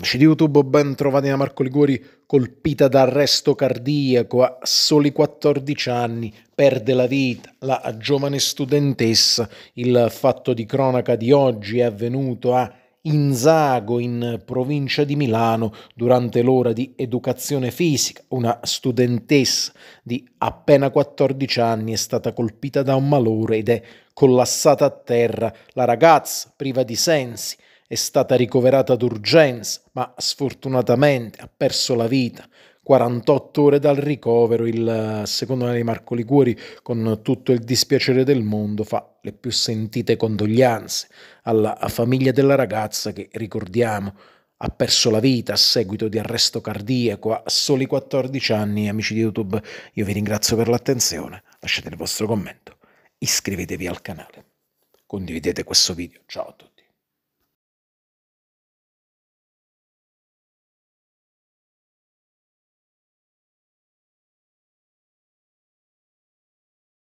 Di YouTube, ben trovati da Marco Liguori, colpita da arresto cardiaco a soli 14 anni, perde la vita la giovane studentessa. Il fatto di cronaca di oggi è avvenuto a Inzago, in provincia di Milano, durante l'ora di educazione fisica. Una studentessa di appena 14 anni è stata colpita da un malore ed è collassata a terra. La ragazza, priva di sensi, è stata ricoverata d'urgenza, ma sfortunatamente ha perso la vita. 48 ore dal ricovero, il secondo di Marco Liguori, con tutto il dispiacere del mondo, fa le più sentite condoglianze alla famiglia della ragazza che, ricordiamo, ha perso la vita a seguito di arresto cardiaco a soli 14 anni. Amici di YouTube, io vi ringrazio per l'attenzione, lasciate il vostro commento, iscrivetevi al canale, condividete questo video. Ciao a tutti.